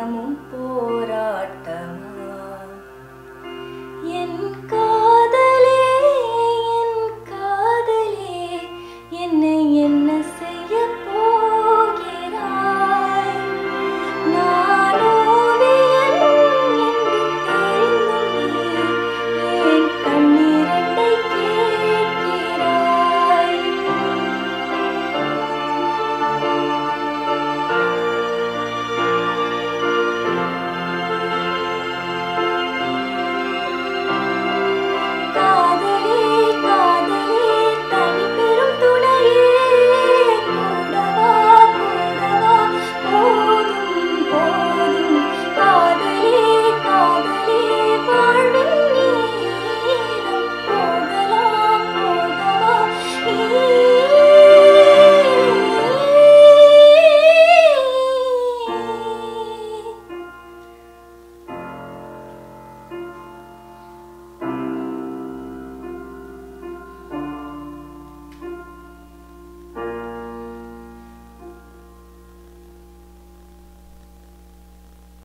amam por